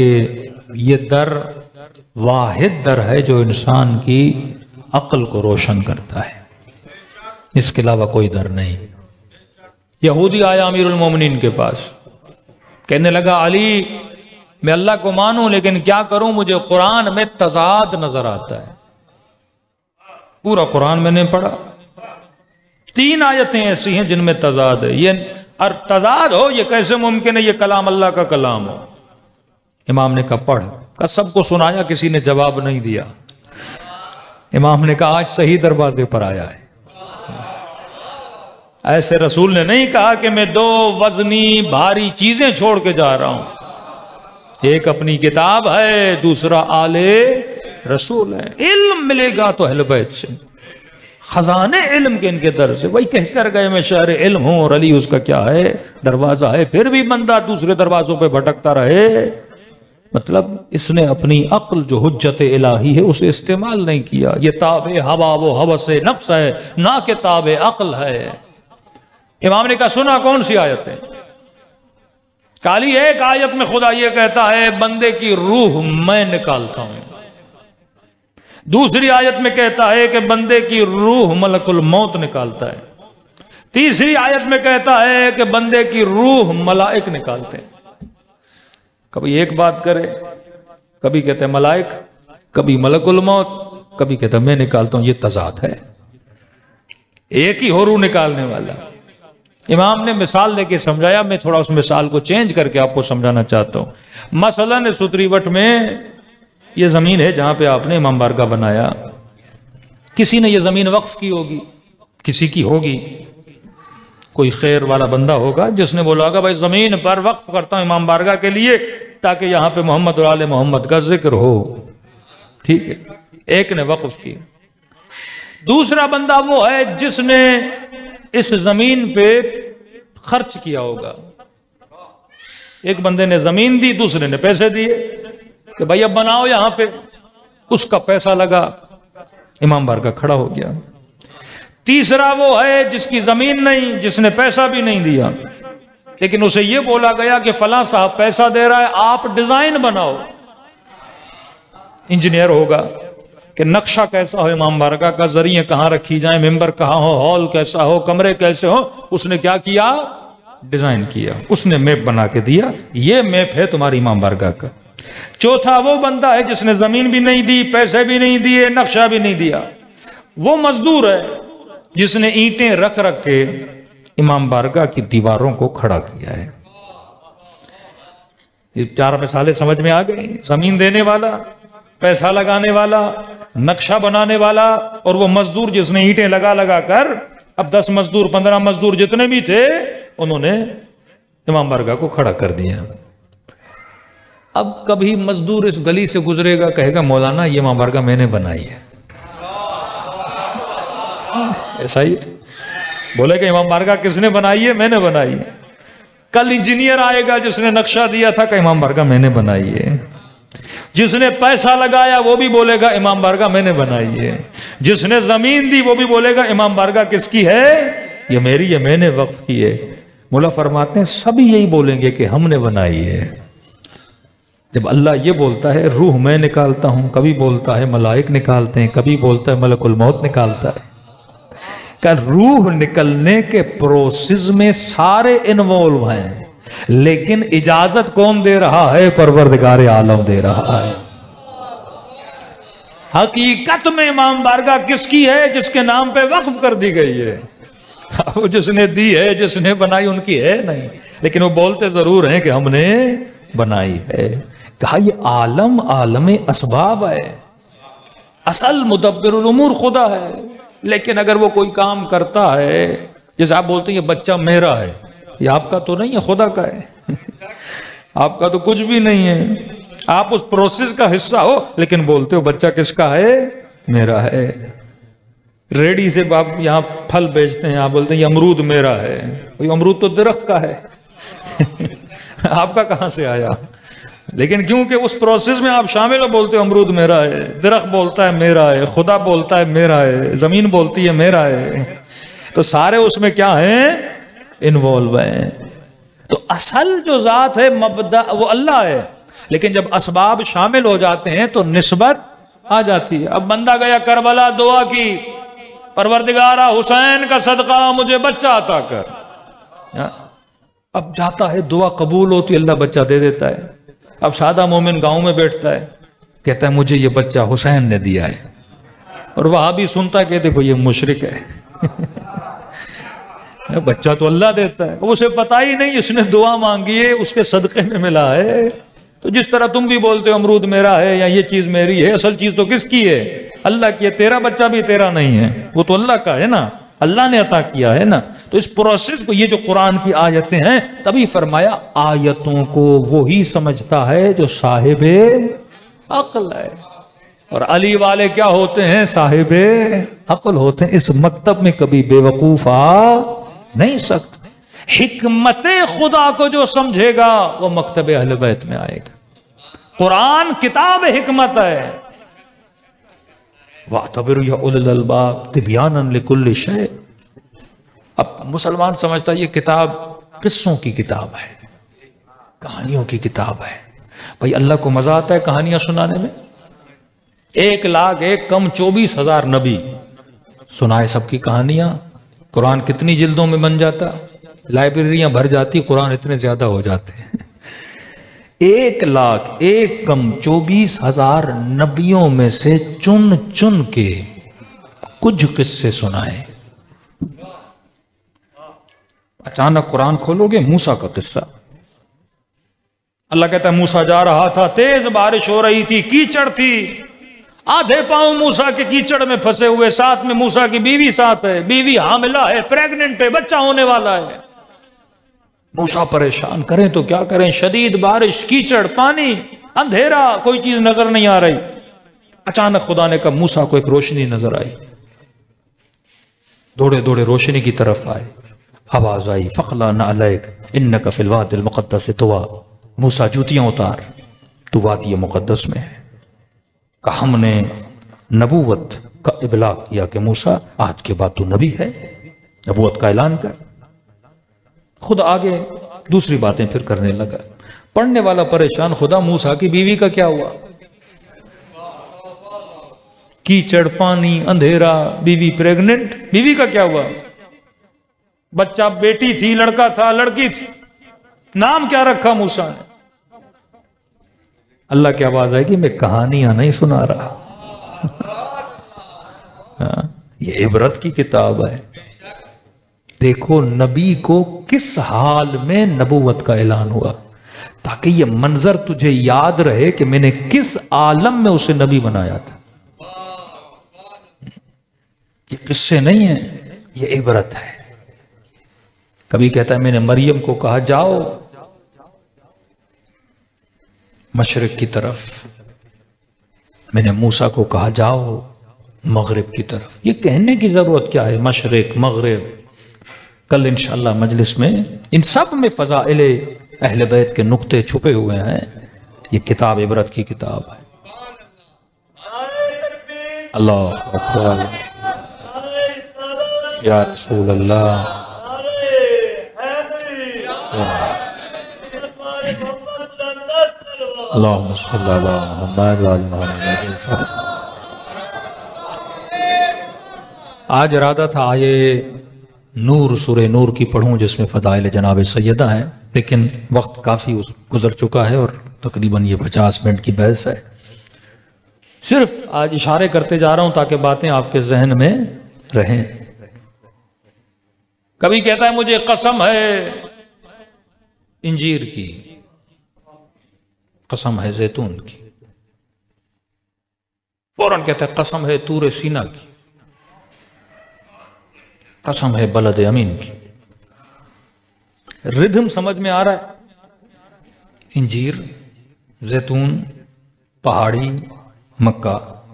कि ये दर, वाहिद दर है जो इंसान की अक्ल को रोशन करता है। इसके अलावा कोई दर नहीं। यहूदी आया अमीरुल मोमिनीन के पास। कहने लगा, अली, मैं अल्लाह को मानूं, लेकिन क्या करूँ? मुझे कुरान में तजाद नज़र आता है। पूरा कुरान मैंने पढ़ा। तीन आयतें ऐसी हैं जिनमें तजाद है। ये और तजाद हो, ये कैसे मुमकिन है? ये कलाम अल्लाह का कलाम हो। इमाम ने कहा, पढ़। का सबको सुनाया, किसी ने जवाब नहीं दिया। इमाम ने कहा, आज सही दरवाजे पर आया है। ऐसे रसूल ने नहीं कहा कि मैं दो वजनी भारी चीज़ें छोड़ के जा रहा हूँ। एक अपनी किताब है, दूसरा आले रसूल है। इल्म मिलेगा तो अहलबैत से। खजाने इल्म के इनके दर से। वही कहकर गए, मैं शहर इल्म हूँ और अली उसका क्या है? दरवाज़ा है, फिर भी बंदा दूसरे दरवाजों पे भटकता रहे। मतलब इसने अपनी अक्ल जो हुज्जत इलाही है उसे इस्तेमाल नहीं किया। ये ताब हवा, वो हवस नफ्स है, ना के ताब अक्ल है। इमाम ने कहा, सुना कौन सी आयत? है काली एक आयत में खुदा ये कहता है, बंदे की रूह मैं निकालता हूँ। दूसरी आयत में कहता है कि बंदे की रूह मलकुल मौत निकालता है। तीसरी आयत में कहता है कि बंदे की रूह मलाइक निकालते हैं। कभी एक बात करे, कभी कहते मलाइक, कभी मलकुल मौत, कभी कहते मैं निकालता हूँ, ये तजाद है। एक ही हो रू निकालने वाला। इमाम ने मिसाल लेके समझाया, मैं थोड़ा उस मिसाल को चेंज करके आपको समझाना चाहता हूँ। मसलन सुतरीवट में ये ज़मीन है जहाँ पे आपने इमाम बारगाह बनाया। किसी ने ये ज़मीन वक्फ की होगी, किसी की होगी। कोई खैर वाला बंदा होगा, जिसने बोला होगा भाई ज़मीन पर वक्फ करता हूँ इमाम बारगाह के लिए, ताकि यहाँ पे मोहम्मद और आले मोहम्मद का ज़िक्र हो। ठीक है? एक ने वक्फ की। दूसरा बंदा वो है, जिसने इस ज़मीन पे खर्च किया होगा। एक बंदे ने ज़मीन दी, दूसरे ने पैसे दिए। कि भाई अब बनाओ यहाँ पे। उसका पैसा लगा। इमाम बार का खड़ा हो गया। तीसरा वो है जिसकी ज़मीन नहीं, जिसने पैसा भी नहीं दिया। लेकिन उसे यह बोला गया कि फला साहब पैसा दे रहा है, आप डिज़ाइन बनाओ। इंजीनियर होगा कि नक्शा कैसा हो, इमाम बारगा का, ज़रिए कहाँ रखी जाए, मेंबर कहाँ हो, हॉल कैसा हो, कमरे कैसे हो, उसने क्या किया? डिज़ाइन किया। उसने मैप बना के दिया। ये मैप है तुम्हारी इमाम बारगा का। चौथा वो बंदा है जिसने ज़मीन भी नहीं दी, पैसे भी नहीं दिए, नक्शा भी नहीं दिया। वो मजदूर है। जिसने ईंटें रख रख के इमाम बारगाह की दीवारों को खड़ा किया है। ये चार मिसालें समझ में आ गई। ज़मीन देने वाला, पैसा लगाने वाला, नक्शा बनाने वाला और वो मजदूर जिसने ईंटें लगा लगा कर, अब दस मजदूर, पंद्रह मजदूर जितने भी थे, उन्होंने इमाम बारगाह को खड़ा कर दिया। अब कभी मजदूर इस गली से गुजरेगा, कहेगा, मौलाना, ये इमाम बारगाह मैंने बनाई है। ऐसा ही बोलेगा इमाम बारगाह, किसने बनाई है? मैंने बनाई है। कल इंजीनियर आएगा, जिसने नक्शा दिया था कि इमाम बारगाह, मैंने बनाई है। जिसने पैसा लगाया, वो भी बोलेगा, इमाम बारगाह, मैंने बनाई है। जिसने ज़मीन दी, वो भी बोलेगा, इमाम बारगाह, किसकी है? ये मेरी ये मैंने वक्फ की है। मुला फरमाते हैं सभी यही बोलेंगे कि हमने बनाई है। जब अल्लाह ये बोलता है, रूह मैं निकालता हूँ, कभी बोलता है, मलाइक निकालते हैं, कभी बोलता है, मलकुल मौत निकालता है। का रूह निकलने के प्रोसेस में सारे इन्वॉल्व हैं। लेकिन इजाज़त कौन दे रहा है? परवरदिगार आलम दे रहा है। हकीकत में इमाम बारगा किसकी है, जिसके नाम पे वक्फ कर दी गई है? जिसने दी है, जिसने बनाई, उनकी है नहीं। लेकिन वो बोलते ज़रूर हैं कि हमने बनाई है। कहा, ये आलम आलम असबाब है। असल मुदब्बिर उमूर खुदा है। लेकिन अगर वो कोई काम करता है, जैसे आप बोलते हैं, ये बच्चा मेरा है। ये आपका तो नहीं है, खुदा का है। आपका तो कुछ भी नहीं है। आप उस प्रोसेस का हिस्सा हो, लेकिन बोलते हो, बच्चा किसका है? मेरा है। रेडी से आप यहाँ फल बेचते हैं, आप बोलते हैं, ये अमरूद मेरा है। अमरूद तो दरख्त का है। आपका कहाँ से आया? लेकिन क्योंकि उस प्रोसेस में आप शामिल हो, बोलते हो, अमरूद मेरा है, दरख्त बोलता है मेरा है, खुदा बोलता है मेरा है, ज़मीन बोलती है मेरा है तो सारे उसमें क्या है? इन्वॉल्व है। तो असल जो जात है, मबदा, वो अल्लाह है। लेकिन जब असबाब शामिल हो जाते हैं तो निस्बत आ जाती है। अब बंदा गया करबला दुआ की, परवरदिगारा, हुसैन का सदका मुझे बच्चा आता कर। हाँ? अब जाता है, दुआ कबूल होती अल्लाह बच्चा दे देता है। अब सादा मोमिन गाँव में बैठता है। कहता है, मुझे ये बच्चा हुसैन ने दिया है। और वहाँ भी सुनता है कि देखो, ये मुशरक है। बच्चा तो अल्लाह देता है। उसे पता ही नहीं इसने दुआ मांगी है, उसके सदक़े में मिला है। तो जिस तरह तुम भी बोलते हो, अमरूद मेरा है या ये चीज़ मेरी है, असल चीज़ तो किसकी है? अल्लाह की है, तेरा बच्चा भी तेरा नहीं है। वो तो अल्लाह का है ना। अल्लाह ने अता किया है ना। तो इस प्रोसेस को ये जो कुरान की आयतें हैं, तभी फरमाया, आयतों को वो ही समझता है जो साहिब अकल है। और अली वाले क्या होते हैं? साहिब अकल होते हैं। इस मकतब में कभी बेवकूफ़ आ नहीं सकते हिकमत खुदा को जो समझेगा, वो मकतब अहल बैत में आएगा। कुरान किताब हिकमत है। वाह तबिरबाब तिबियान शय। अब मुसलमान समझता ये किताब किस्सों की किताब है, कहानियों की किताब है। भाई, अल्लाह को मज़ा आता है कहानियाँ सुनाने में? एक लाख एक कम चौबीस हज़ार नबी सुनाए सबकी कहानियाँ। कुरान कितनी जिल्दों में बन जाता, लाइब्रेरियाँ भर जाती, कुरान इतने ज़्यादा हो जाते। हैं एक लाख एक कम चौबीस हज़ार नबियों में से चुन चुन के कुछ किस्से सुनाए। अचानक कुरान खोलोगे? मूसा का किस्सा। अल्लाह कहता है, मूसा जा रहा था, तेज बारिश हो रही थी, कीचड़ थी। आधे पाँव मूसा के कीचड़ में फंसे हुए, साथ में मूसा की बीवी साथ है। बीवी हामिला है प्रेग्नेंट है, बच्चा होने वाला है। मूसा परेशान, करें तो क्या करें? शदीद बारिश, कीचड़, पानी, अंधेरा, कोई चीज़ नज़र नहीं आ रही। अचानक खुदा ने कहा, मूसा को एक रोशनी नज़र आई। दौड़े दौड़े रोशनी की तरफ़ आए। आवाज़ आई, फकला नालैक इन कफिलवा दिल मुकदस मूसा जूतियाँ उतार, तू वादी मुकदस में है। कहा हमने नबूवत का इबला किया कि मूसा, आज के बाद तू नबी है। नबूवत का ऐलान कर। खुद आगे दूसरी बातें फिर करने लगा। पढ़ने वाला परेशान खुदा, मूसा की बीवी का क्या हुआ? कीचड़, पानी, अंधेरा, बीवी प्रेग्नेंट, बीवी का क्या हुआ? बच्चा बेटी थी लड़का था लड़की थी। नाम क्या रखा मूसा ने? अल्लाह की आवाज़ आएगी मैं कहानियाँ नहीं सुना रहा। हाँ, ये इबरत की किताब है। देखो नबी को किस हाल में नबूवत का ऐलान हुआ ताकि ये मंजर तुझे याद रहे कि मैंने किस आलम में उसे नबी बनाया था। ये किससे नहीं है ये इबरत है। कभी कहता है, मैंने मरियम को कहा, जाओ मशरक की तरफ़। मैंने मूसा को कहा, जाओ मगरब की तरफ़। ये कहने की ज़रूरत क्या है? मशरक, मगरब। कल इंशाल्लाह मजलिस में इन सब में फ़जाइल अहल बैत के नुक्ते छुपे हुए हैं। ये किताब इबरत की किताब है। अल्लाह या रसूल अल्लाह आज इरादा था आए नूर, सुर नूर की पढ़ूँ, जिसमें फ़दाइल जनाब सैदा है, लेकिन वक्त काफ़ी उस गुजर चुका है और तकरीबन ये पचास मिनट की बहस है। सिर्फ़ आज इशारे करते जा रहा हूँ ताकि बातें आपके जहन में रहें। कभी कहता है, मुझे कसम है इंजीर की। कसम है जैतून की। फ़ौरन कहता है, कसम है तूर सीना की। कसम है बलद अमीन की। रिधम समझ में आ रहा है। इंजीर, जैतून, पहाड़ी, मक्का,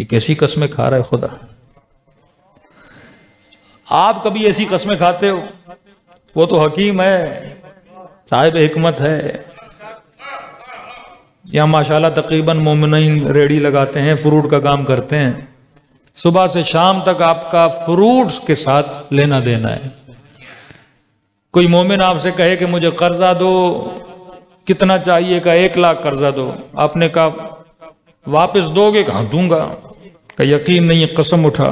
ये कैसी कस्में खा रहा है खुदा? आप कभी ऐसी कस्में खाते हो? वो तो हकीम है साहिब हिकमत है। या माशाल्लाह तकरीबन मोमिन रेडी लगाते हैं, फ्रूट का काम करते हैं। सुबह से शाम तक आपका फ्रूट्स के साथ लेना देना है। कोई मोमिन आपसे कहे कि मुझे कर्जा दो, कितना चाहिए का एक लाख कर्जा दो। आपने कहा, वापस दोगे? कहा दूँगा। का यकीन नहीं है, कसम उठा।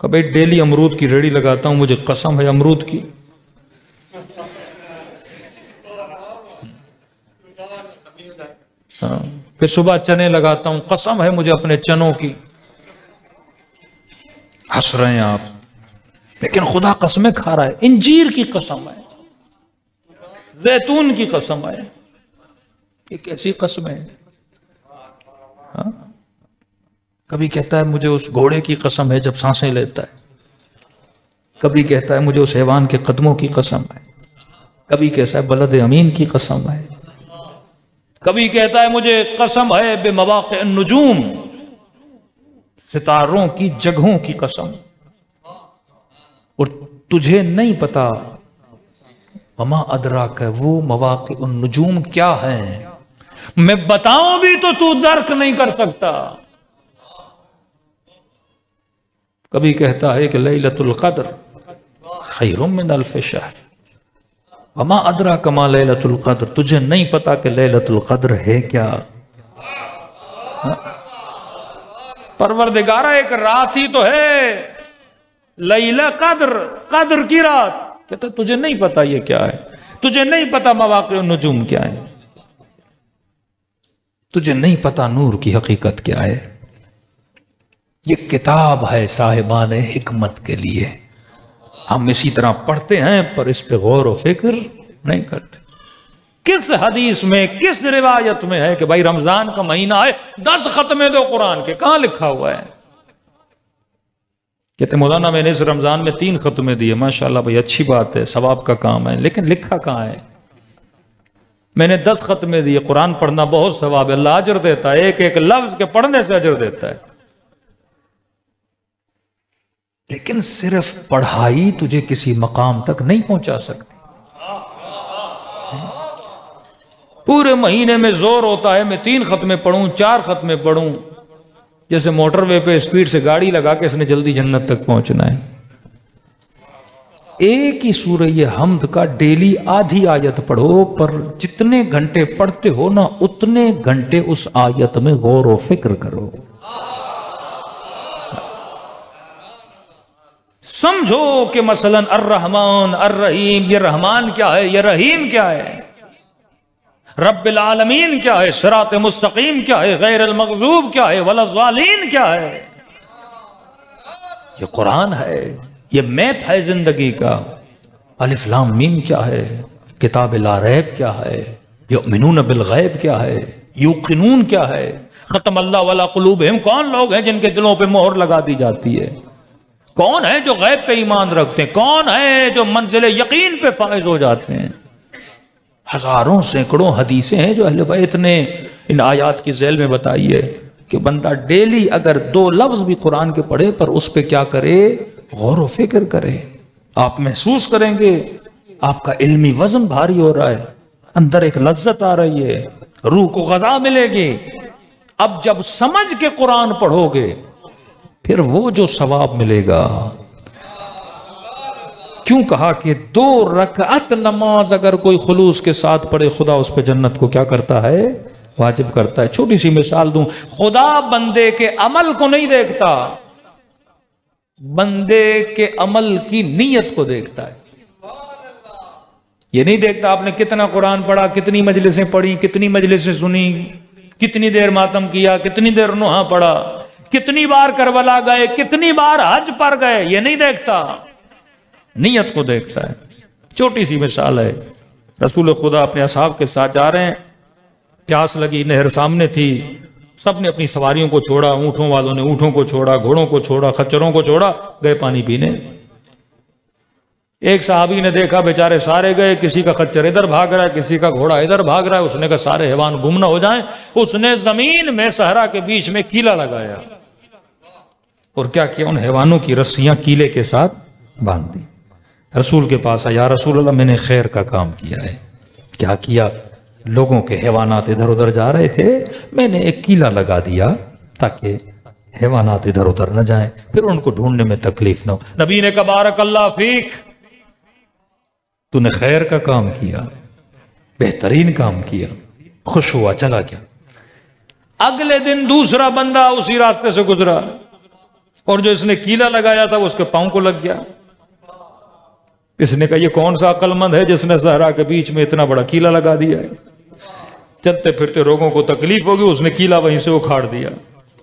कभी डेली अमरूद की रेडी लगाता हूँ, मुझे कसम है अमरूद की। फिर सुबह चने लगाता हूँ। कसम है मुझे अपने चनों की। हंस रहे हैं आप। लेकिन खुदा कसमें खा रहा है। इंजीर की कसम है। जैतून की कसम है। ये कैसी कसम है? हाँ? कभी कहता है मुझे उस घोड़े की कसम है जब साँसें लेता है। कभी कहता है मुझे उस हैवान के कदमों की कसम है। कभी कहता है बलद अमीन की कसम है। कभी कहता है मुझे, कसम है बे मवाक़ नजूम। सितारों की जगहों की कसम। और तुझे नहीं पता ममा अदरा का वो मवाक़ नजूम क्या है? मैं बताऊँ भी तो तू दर्क नहीं कर सकता। कभी कहता है कि लैलतुल कदर खैरुम मिन अल्फ शहर अमा अदरा कमा लैलतुल कद्र? तुझे नहीं पता कि लैलतुल कद्र है क्या? हाँ? परवरदिगारा, एक रात ही तो है। लैला कद्र कद्र की रात। कहता, तुझे नहीं पता ये क्या है? तुझे नहीं पता मवाक़ नजूम क्या है? तुझे नहीं पता नूर की हकीकत क्या है? ये किताब है साहिबान हिकमत के लिए। हम इसी तरह पढ़ते हैं, पर इस पे गौर व फ़िक्र नहीं करते। किस हदीस में, किस रिवायत में है कि भाई रमज़ान का महीना है? दस खत्मे दो कुरान के, कहाँ लिखा हुआ है? कहते, मौलाना, मैंने इस रमज़ान में तीन खत्मे दिए। माशाल्लाह, भाई अच्छी बात है, सवाब का काम है, लेकिन लिखा कहाँ है? मैंने दस खत्मे दिए, कुरान पढ़ना बहुत सवाब है। अल्लाह अजर देता है एक एक लफ्ज के पढ़ने से अजर देता है। लेकिन सिर्फ़ पढ़ाई तुझे किसी मकाम तक नहीं पहुँचा सकती। पूरे महीने में ज़ोर होता है, मैं तीन खत्मे पढ़ूं, चार खत्मे पढ़ूं। जैसे मोटरवे पे स्पीड से गाड़ी लगा के इसने जल्दी जन्नत तक पहुँचना है। एक ही सूर्य हमद का डेली आधी आयत पढ़ो, पर जितने घंटे पढ़ते हो ना, उतने घंटे उस आयत में गौर व फ़िक्र करो। समझो कि मसलन अर रहमान अर रहीम ये रहमान क्या है, ये रहीम क्या है? रब्बिल आलमीन क्या है, सरात मुस्तकीम क्या है गैर मकजूब क्या है वलालीन क्या है? ये कुरान है, ये मैप है ज़िंदगी का। अलिफ्लाम मीम क्या है, किताब लारैब क्या है, युमिनून बिल गैब क्या है, युकिनून क्या है? खत्म अल्लाह वाला कुलूब हम कौन लोग हैं जिनके दिलों पे मोहर लगा दी जाती है? कौन है जो गैब पे ईमान रखते हैं? कौन है जो मंजिल यकीन पे फायज हो जाते हैं? हज़ारों सैकड़ों हदीसें हैं जो अहले बैत ने इन आयात की जेल में बताई है कि बंदा डेली अगर दो लफ्ज भी कुरान के पढ़े, पर उस पर क्या करे? गौर व फ़िक्र करे। आप महसूस करेंगे, आपका इल्मी वज़न भारी हो रहा है, अंदर एक लज्जत आ रही है, रूह को गजा मिलेगी। अब जब समझ के कुरान पढ़ोगे फिर वो जो सवाब मिलेगा। क्यों कहा कि दो रकअत नमाज़ अगर कोई खलूस के साथ पढ़े, खुदा उस पर जन्नत को क्या करता है? वाजिब करता है। छोटी सी मिसाल दूँ, खुदा बंदे के अमल को नहीं देखता, बंदे के अमल की नीयत को देखता है। ये नहीं देखता आपने कितना कुरान पढ़ा, कितनी मजलिसें पढ़ी, कितनी मजलिसें सुनी, कितनी देर मातम किया, कितनी देर नुहा पढ़ा कितनी बार करबला गए, कितनी बार हज पर गए, ये नहीं देखता। नीयत को देखता है। छोटी सी मिसाल है, रसूल खुदा अपने असाब के साथ जा रहे हैं। प्यास लगी, नहर सामने थी। सबने अपनी सवारियों को छोड़ा, ऊँटों वालों ने ऊँटों को छोड़ा, घोड़ों को छोड़ा, खच्चरों को छोड़ा, गए पानी पीने। एक साहबी ने देखा, बेचारे सारे गए, किसी का खच्चर इधर भाग रहा है, किसी का घोड़ा इधर भाग रहा है, उसने कहा, सारे हैवान गुम ना हो जाए। उसने ज़मीन में सहरा के बीच में कीला लगाया। और क्या किया? उन हैवानों की रस्सियाँ कीले के साथ बाँध। दी रसूल के पास आया रसूल अल्लाह मैंने खैर का काम किया है। क्या किया? लोगों के हैवानात इधर उधर जा रहे थे। मैंने एक कीला लगा दिया ताकि हैवानात इधर उधर न जाएँ। फिर उनको ढूँढने में तकलीफ़ ना हो। नबी ने कबारक अल्लाह फीक। तूने खैर का काम किया, बेहतरीन काम किया, खुश हुआ, चला गया। अगले दिन दूसरा बंदा उसी रास्ते से गुजरा। और जो इसने कीला लगाया था, वो उसके पाँव को लग गया। इसने कहा, ये कौन सा अकलमंद है जिसने सहरा के बीच में इतना बड़ा कीला लगा दिया है? चलते फिरते लोगों को तकलीफ़ होगी, उसने कीला वहीं से उखाड़ दिया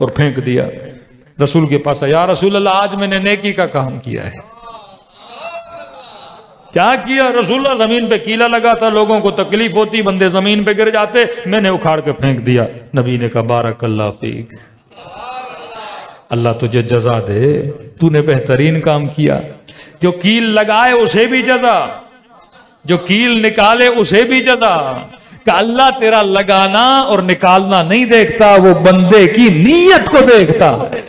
और फेंक दिया। रसूल के पास या रसूल अल्लाह आज मैंने नेकी का काम किया है। क्या किया? रसूल ज़मीन पे कीला लगा था लोगों को तकलीफ़ होती, बंदे ज़मीन पे गिर जाते, मैंने उखाड़ के फेंक दिया। नबी ने कहा बारक अल्लाह फीक। अल्लाह तुझे जजा दे। तूने बेहतरीन काम किया। जो कील लगाए, उसे भी जजा। जो कील निकाले, उसे भी जजा। का अल्लाह तेरा लगाना और निकालना नहीं देखता, वो बंदे की नीयत को देखता है।